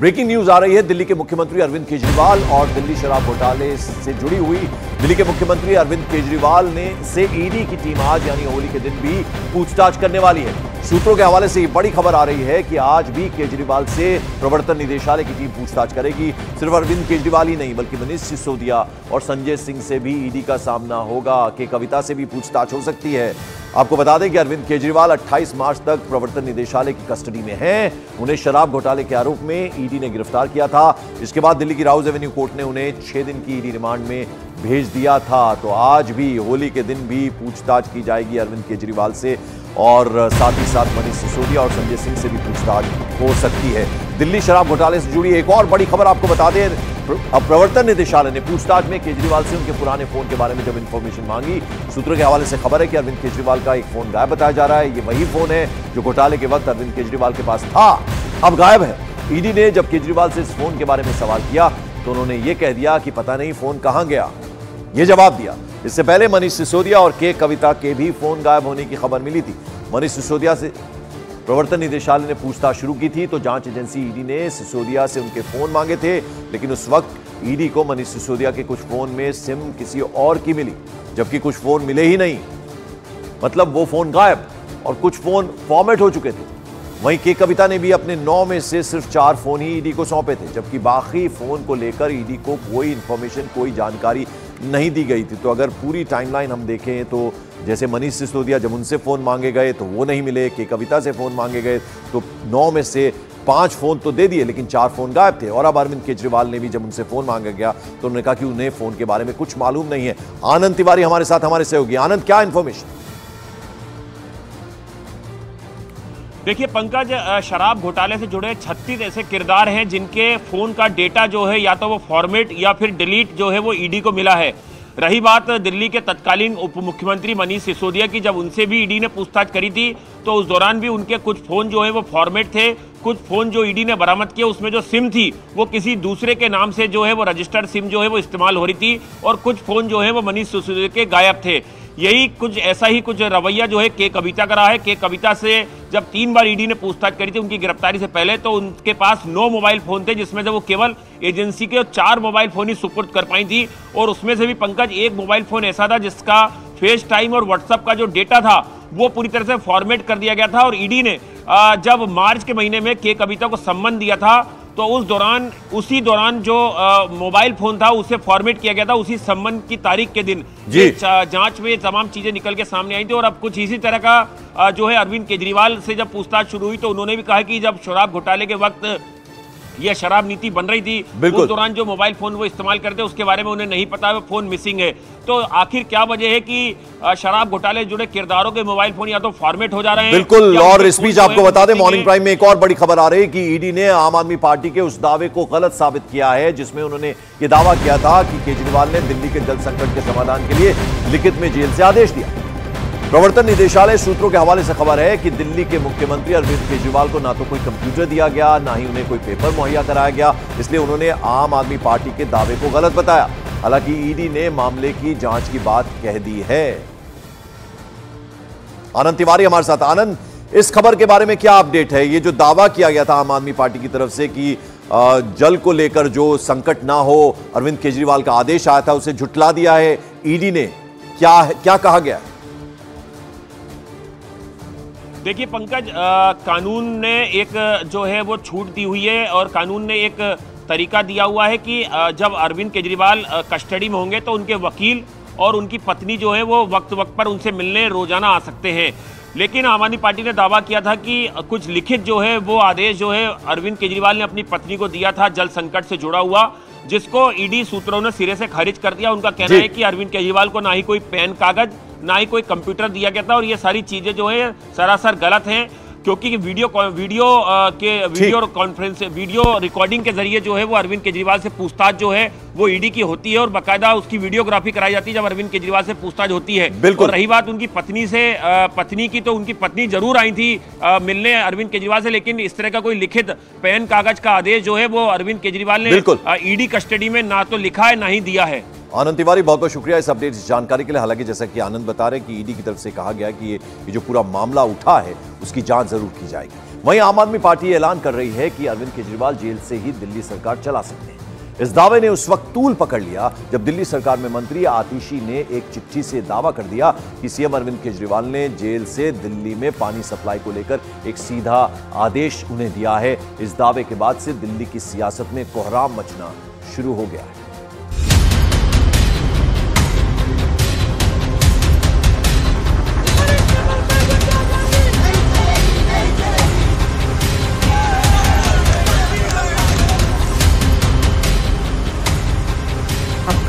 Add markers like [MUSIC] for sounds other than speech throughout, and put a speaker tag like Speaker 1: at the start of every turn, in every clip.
Speaker 1: Breaking news आ रही है, दिल्ली के मुख्यमंत्री अरविंद केजरीवाल और दिल्ली शराब घोटाले से जुड़ी हुई। दिल्ली के मुख्यमंत्री अरविंद केजरीवाल ने से ईडी की टीम आज, यानी होली के दिन भी पूछताछ करने वाली है। सूत्रों के हवाले से ये बड़ी खबर आ रही है कि आज भी केजरीवाल से प्रवर्तन निदेशालय की टीम पूछताछ करेगी। सिर्फ़ अरविंद केजरीवाल ही नहीं, बल्कि मनीष सिसोदिया और संजय सिंह से भी ईडी का सामना होगा, कि कविता से भी पूछताछ हो सकती है। आपको बता दें कि अरविंद केजरीवाल 28 मार्च तक प्रवर्तन निदेशालय की कस्टडी में हैं। उन्हें शराब घोटाले के आरोप में ईडी ने गिरफ़्तार किया था। इसके बाद दिल्ली की राउज एवेन्यू कोर्ट ने उन्हें छह दिन की ईडी रिमांड में भेज दिया था। तो आज भी होली के दिन भी पूछताछ की जाएगी अरविंद केजरीवाल से। और साथ ही साथ मनीष सिसोदिया और संजय सिंह से भी पूछताछ हो सकती है। दिल्ली शराब घोटाले से जुड़ी एक और बड़ी खबर आपको बता दें अब प्रवर्तन निदेशालय ने पूछताछ में केजरीवाल से उनके पुराने फ़ोन के बारे में जब इंफॉर्मेशन मांगी, सूत्रों के हवाले से खबर है कि अरविंद केजरीवाल का एक फ़ोन गायब बताया जा रहा है। ये वही फ़ोन है जो घोटाले के वक्त अरविंद केजरीवाल के पास था। अब गायब है। ईडी ने जब केजरीवाल से इस फ़ोन के बारे में सवाल किया तो उन्होंने ये कह दिया कि पता नहीं फ़ोन कहाँ गया। ये जवाब दिया। इससे पहले मनीष सिसोदिया और के कविता के भी फ़ोन गायब होने की खबर मिली थी। मनीष सिसोदिया से प्रवर्तन निदेशालय ने पूछताछ शुरू की थी तो जाँच एजेंसी ईडी ने सिसोदिया से उनके फ़ोन मांगे थे, लेकिन उस वक्त ईडी को मनीष सिसोदिया के कुछ फ़ोन में सिम किसी और की मिली, जबकि कुछ फ़ोन मिले ही नहीं। मतलब वो फ़ोन गायब और कुछ फ़ोन फॉर्मेट हो चुके थे। वहीं के कविता ने भी अपने नौ में से सिर्फ़ चार फ़ोन ही ईडी को सौंपे थे, जबकि बाकी फ़ोन को लेकर ईडी को कोई इंफॉर्मेशन कोई जानकारी नहीं दी गई थी। तो अगर पूरी टाइमलाइन हम देखें तो जैसे मनीष सिसोदिया जब उनसे फ़ोन मांगे गए तो वो नहीं मिले, के कविता से फ़ोन मांगे गए तो नौ में से पाँच फ़ोन तो दे दिए, लेकिन चार फ़ोन गायब थे। और अब अरविंद केजरीवाल ने भी जब उनसे फ़ोन मांगा गया तो उन्होंने कहा कि उन्हें फ़ोन के बारे में कुछ मालूम नहीं है। आनंद तिवारी हमारे साथ, हमारे सहयोगी। आनंद, क्या इंफॉर्मेशन
Speaker 2: देखिए, पंकज शराब घोटाले से जुड़े 36 ऐसे किरदार हैं जिनके फ़ोन का डेटा जो है, या तो वो फॉर्मेट या फिर डिलीट जो है, वो ईडी को मिला है। रही बात दिल्ली के तत्कालीन उप मुख्यमंत्री मनीष सिसोदिया की, जब उनसे भी ईडी ने पूछताछ करी थी तो उस दौरान भी उनके कुछ फ़ोन जो है, वो फॉर्मेट थे। कुछ फ़ोन जो ईडी ने बरामद किए, उसमें जो सिम थी, वो किसी दूसरे के नाम से जो है, वो रजिस्टर्ड सिम जो है, वो इस्तेमाल हो रही थी, और कुछ फ़ोन जो है, वो मनीष सिसोदिया के गायब थे। यही कुछ ऐसा ही कुछ रवैया जो है के कविता का रहा है। के कविता से जब तीन बार ईडी ने पूछताछ करी थी उनकी गिरफ्तारी से पहले तो उनके पास नौ मोबाइल फ़ोन थे, जिसमें से वो केवल एजेंसी के चार मोबाइल फ़ोन ही सुपुर्द कर पाई थी। और उसमें से भी पंकज, एक मोबाइल फ़ोन ऐसा था जिसका फेस टाइम और व्हाट्सअप का जो डेटा था, वो पूरी तरह से फॉर्मेट कर दिया गया था। और ईडी ने जब मार्च के महीने में के कविता को सम्मन दिया था तो उस दौरान उसी दौरान जो मोबाइल फ़ोन था उसे फॉर्मेट किया गया था उसी संबंध की तारीख के दिन। जाँच में तमाम चीज़ें निकल के सामने आई थी और अब कुछ इसी तरह का जो है अरविंद केजरीवाल से जब पूछताछ शुरू हुई तो उन्होंने भी कहा कि जब शराब घोटाले के वक्त यह शराब नीति बन रही थी। उस दौरान जो मोबाइल फ़ोन वो इस्तेमाल करते उसके बारे में उन्हें नहीं पता वो फ़ोन मिसिंग है। तो आखिर क्या वजह है कि शराब घोटाले जुड़े किरदारों के मोबाइल फ़ोन या तो फॉर्मेट हो जा रहे हैं
Speaker 1: बिल्कुल और इस बीच आपको बता दें मॉर्निंग प्राइम में एक और बड़ी खबर आ रही है कि ईडी ने आम आदमी पार्टी के उस दावे को गलत साबित किया है जिसमें उन्होंने ये दावा किया था कि केजरीवाल ने दिल्ली के जल संकट के समाधान के लिए लिखित में जेल से आदेश दिया। प्रवर्तन निदेशालय सूत्रों के हवाले से खबर है कि दिल्ली के मुख्यमंत्री अरविंद केजरीवाल को ना तो कोई कंप्यूटर दिया गया, ना ही उन्हें कोई पेपर मुहैया कराया गया। इसलिए उन्होंने आम आदमी पार्टी के दावे को गलत बताया। हालाँकि ईडी ने मामले की जाँच की बात कह दी है। आनंद तिवारी हमारे साथ। आनंद, इस खबर के बारे में क्या अपडेट है? ये जो दावा किया गया था आम आदमी पार्टी की तरफ़ से कि जल को लेकर जो संकट ना हो, अरविंद केजरीवाल का आदेश आया था, उसे झुटला दिया है। ईडी ने क्या क्या कहा गया? है
Speaker 2: देखिए पंकज कानून ने एक जो है वो छूट दी हुई है और कानून ने एक तरीका दिया हुआ है कि आ, जब अरविंद केजरीवाल कस्टडी में होंगे तो उनके वकील और उनकी पत्नी जो है वो वक्त वक्त पर उनसे मिलने रोज़ाना आ सकते हैं। लेकिन आम आदमी पार्टी ने दावा किया था कि कुछ लिखित जो है वो आदेश जो है अरविंद केजरीवाल ने अपनी पत्नी को दिया था जल संकट से जुड़ा हुआ। जिसको ईडी सूत्रों ने सिरे से खारिज कर दिया। उनका कहना है कि अरविंद केजरीवाल को ना ही कोई पेन कागज़ ना ही कोई कंप्यूटर दिया गया था और ये सारी चीज़ें जो है सरासर गलत है क्योंकि वीडियो वीडियो के वीडियो कॉन्फ्रेंस वीडियो रिकॉर्डिंग के ज़रिए जो है वो अरविंद केजरीवाल से पूछताछ जो है वो ईडी की होती है और बाकायदा उसकी वीडियोग्राफी कराई जाती है जब अरविंद केजरीवाल से पूछताछ होती है। बिल्कुल। और रही बात उनकी पत्नी से पत्नी की तो उनकी पत्नी ज़रूर आई थी मिलने अरविंद केजरीवाल से लेकिन इस तरह का कोई लिखित पैन कागज़ का आदेश जो है वो अरविंद केजरीवाल ने ईडी कस्टडी में ना तो लिखा है ना ही दिया है।
Speaker 1: आनंद तिवारी बहुत बहुत शुक्रिया इस अपडेट जानकारी के लिए। हालाँकि जैसा कि आनंद बता रहे हैं कि ईडी की तरफ़ से कहा गया कि ये जो पूरा मामला उठा है उसकी जाँच ज़रूर की जाएगी। वहीं आम आदमी पार्टी ऐलान कर रही है कि अरविंद केजरीवाल जेल से ही दिल्ली सरकार चला सकते हैं। इस दावे ने उस वक्त तूल पकड़ लिया जब दिल्ली सरकार में मंत्री आतिशी ने एक चिट्ठी से दावा कर दिया कि सीएम अरविंद केजरीवाल ने जेल से दिल्ली में पानी सप्लाई को लेकर एक सीधा आदेश उन्हें दिया है। इस दावे के बाद से दिल्ली की सियासत में कोहराम मचना शुरू हो गया है।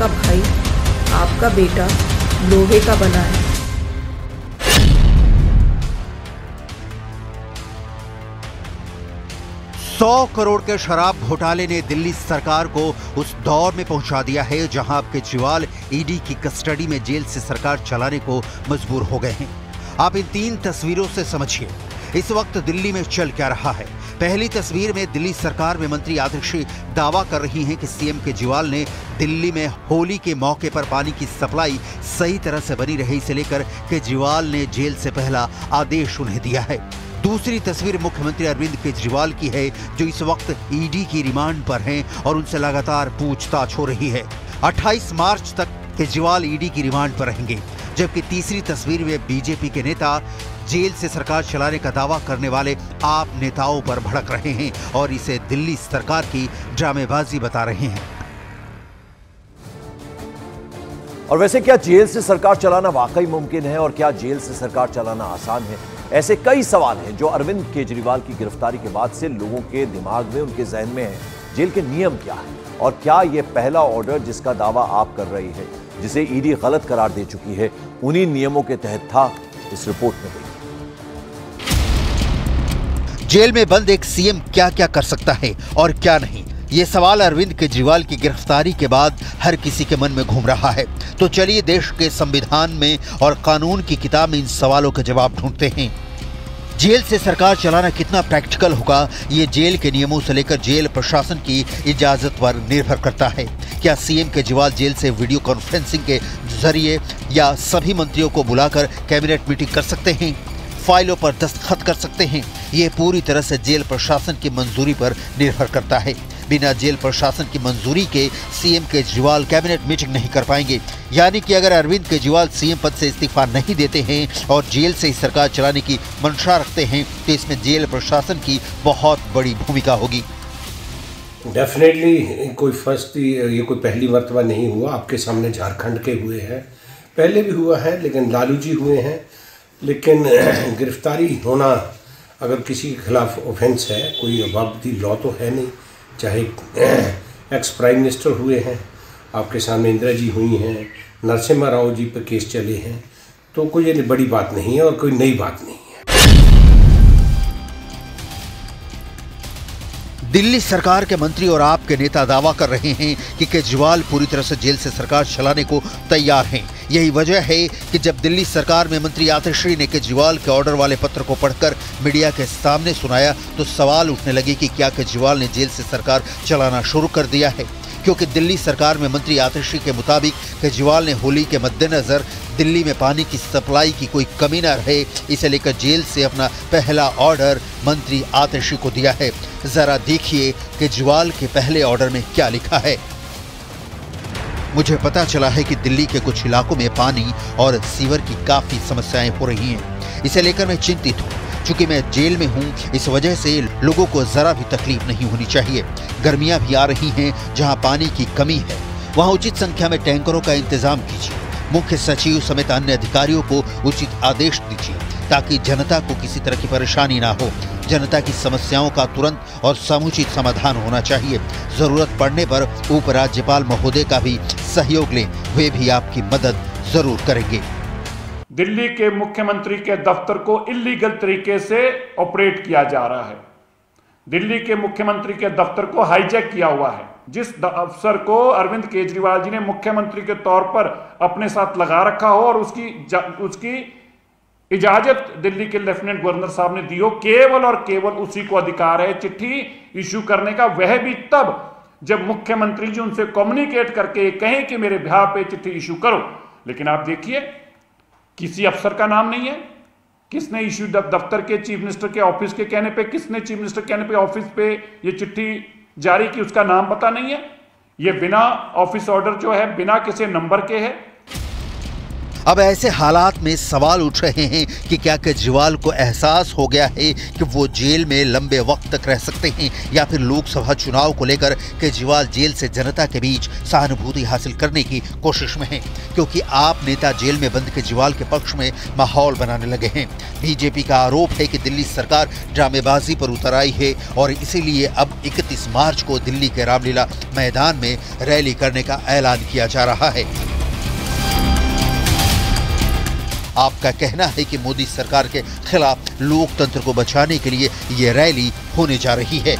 Speaker 3: आपका भाई, आपका बेटा लोहे का बना है।
Speaker 4: सौ करोड़ के शराब घोटाले ने दिल्ली सरकार को उस दौर में पहुँचा दिया है, जहाँ अब केजरीवाल ईडी की कस्टडी में जेल से सरकार चलाने को मजबूर हो गए हैं। आप इन तीन तस्वीरों से समझिए, इस वक्त दिल्ली में चल क्या रहा है। पहली तस्वीर में दिल्ली सरकार में मंत्री आदर्शी दावा कर रही हैं कि सीएम केजरीवाल ने दिल्ली में होली के मौके पर पानी की सप्लाई सही तरह से बनी रही से लेकर केजरीवाल ने जेल से पहला आदेश उन्हें दिया है। दूसरी तस्वीर मुख्यमंत्री अरविंद केजरीवाल की है, जो इस वक्त ईडी की रिमांड पर हैं और उनसे लगातार पूछताछ हो रही है। 28 मार्च तक केजरीवाल ईडी की रिमांड पर रहेंगे, जबकि तीसरी तस्वीर में बीजेपी के नेता जेल से सरकार चलाने का दावा करने वाले आप नेताओं पर भड़क रहे हैं और इसे दिल्ली सरकार की ड्रामेबाजी बता रहे हैं।
Speaker 1: और वैसे क्या जेल से सरकार चलाना वाकई मुमकिन है और क्या जेल से सरकार चलाना आसान है? ऐसे कई सवाल हैं जो अरविंद केजरीवाल की गिरफ्तारी के बाद से लोगों के दिमाग में, उनके जहन में है। जेल के नियम क्या है? और क्या यह पहला ऑर्डर जिसका दावा आप कर रही है, जिसे ईडी गलत करार दे चुकी है, उन्हीं नियमों के तहत था? इस रिपोर्ट में देखिए।
Speaker 4: जेल में बंद एक सीएम क्या क्या कर सकता है और क्या नहीं? ये सवाल अरविंद केजरीवाल की गिरफ्तारी के बाद हर किसी के मन में घूम रहा है। तो चलिए देश के संविधान में और कानून की किताब में इन सवालों के जवाब ढूंढते हैं। जेल से सरकार चलाना कितना प्रैक्टिकल होगा, ये जेल के नियमों से लेकर जेल प्रशासन की इजाज़त पर निर्भर करता है। क्या सीएम केजरीवाल जेल से वीडियो कॉन्फ्रेंसिंग के ज़रिए या सभी मंत्रियों को बुलाकर कैबिनेट मीटिंग कर सकते हैं? फाइलों पर दस्तखत कर सकते हैं। ये पूरी तरह से जेल प्रशासन की मंजूरी पर निर्भर करता है। बिना जेल प्रशासन की मंजूरी के सीएम केजरीवाल कैबिनेट मीटिंग नहीं कर पाएँगे। यानी कि अगर अरविंद केजरीवाल सीएम पद से इस्तीफा नहीं देते हैं और जेल से ही सरकार चलाने की मंशा रखते हैं तो इसमें जेल प्रशासन की बहुत बड़ी भूमिका होगी।
Speaker 5: डेफिनेटली कोई फ़र्स्ट, ये कोई पहली मरतबा नहीं हुआ। आपके सामने झारखंड के हुए हैं। पहले भी हुआ है, लेकिन लालू जी हुए हैं। लेकिन, [CLEARS THROAT] गिरफ्तारी होना अगर किसी के खिलाफ ऑफेंस है, कोई अभावती लॉ तो है नहीं। चाहे एक्स प्राइम मिनिस्टर हुए हैं, आपके सामने इंदिरा जी हुई हैं, नरसिम्हा राव जी पर केस चले हैं तो कोई बड़ी बात नहीं है और कोई नई बात नहीं है।
Speaker 4: दिल्ली सरकार के मंत्री और आपके नेता दावा कर रहे हैं कि केजरीवाल पूरी तरह से जेल से सरकार चलाने को तैयार हैं। यही वजह है कि जब दिल्ली सरकार में मंत्री आतिश्री ने केजरीवाल के ऑर्डर वाले पत्र को पढ़कर मीडिया के सामने सुनाया तो सवाल उठने लगे कि क्या केजरीवाल ने जेल से सरकार चलाना शुरू कर दिया है? क्योंकि दिल्ली सरकार में मंत्री आतिशी के मुताबिक केजरीवाल ने होली के मद्देनजर दिल्ली में पानी की सप्लाई की कोई कमी न रहे, इसे लेकर जेल से अपना पहला ऑर्डर मंत्री आतिशी को दिया है। जरा देखिए केजरीवाल के पहले ऑर्डर में क्या लिखा है। मुझे पता चला है कि दिल्ली के कुछ इलाकों में पानी और सीवर की काफ़ी समस्याएँ हो रही हैं। इसे लेकर मैं चिंतित हूँ। चूँकि मैं जेल में हूँ, इस वजह से लोगों को जरा भी तकलीफ़ नहीं होनी चाहिए। गर्मियाँ भी आ रही हैं, जहाँ पानी की कमी है। वहाँ उचित संख्या में टैंकरों का इंतज़ाम कीजिए। मुख्य सचिव समेत अन्य अधिकारियों को उचित आदेश दीजिए, ताकि जनता को किसी तरह की परेशानी ना हो। जनता की समस्याओं का तुरंत और समुचित समाधान होना चाहिए। ज़रूरत पड़ने पर उपराज्यपाल महोदय का भी सहयोग लें, वे भी आपकी मदद ज़रूर करेंगे।
Speaker 6: दिल्ली के मुख्यमंत्री के दफ्तर को इलीगल तरीके से ऑपरेट किया जा रहा है। दिल्ली के मुख्यमंत्री के दफ्तर को हाईजैक किया हुआ है। जिस अफसर को अरविंद केजरीवाल जी ने मुख्यमंत्री के तौर पर अपने साथ लगा रखा हो और उसकी उसकी इजाज़त दिल्ली के लेफ्टिनेंट गवर्नर साहब ने दी हो, केवल और केवल उसी को अधिकार है। चिट्ठी इश्यू करने का वह भी तब जब मुख्यमंत्री जी उनसे कम्युनिकेट करके कहें कि मेरे ब्याह पे चिट्ठी इश्यू करो। लेकिन आप देखिए, किसी अफसर का नाम नहीं है। किसने इश्यू दफ्तर के चीफ मिनिस्टर के ऑफ़िस के कहने पे, किसने चीफ मिनिस्टर कहने पे ऑफ़िस पे ये चिट्ठी जारी की उसका नाम पता नहीं है। ये बिना ऑफ़िस ऑर्डर जो है, बिना किसी नंबर के है।
Speaker 4: अब ऐसे हालात में सवाल उठ रहे हैं कि क्या केजरीवाल को एहसास हो गया है कि वो जेल में लंबे वक्त तक रह सकते हैं या फिर लोकसभा चुनाव को लेकर केजरीवाल जेल से जनता के बीच सहानुभूति हासिल करने की कोशिश में हैं? क्योंकि आप नेता जेल में बंद केजरीवाल के पक्ष में माहौल बनाने लगे हैं। बीजेपी का आरोप है कि दिल्ली सरकार ड्रामेबाजी पर उतर आई है और इसीलिए अब 31 मार्च को दिल्ली के रामलीला मैदान में रैली करने का ऐलान किया जा रहा है। आपका कहना है कि मोदी सरकार के खिलाफ लोकतंत्र को बचाने के लिए ये रैली होने जा रही है।